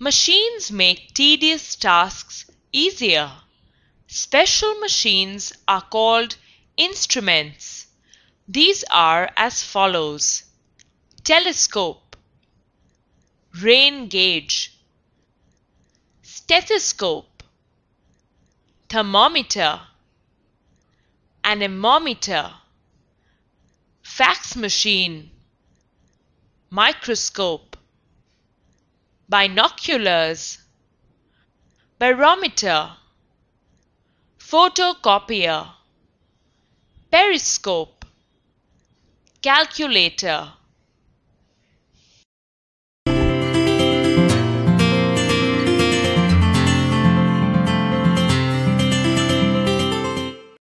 Machines make tedious tasks easier. Special machines are called instruments. These are as follows. Telescope. Rain gauge. Stethoscope. Thermometer. Anemometer. Fax machine. Microscope Binoculars Barometer Photocopier Periscope Calculator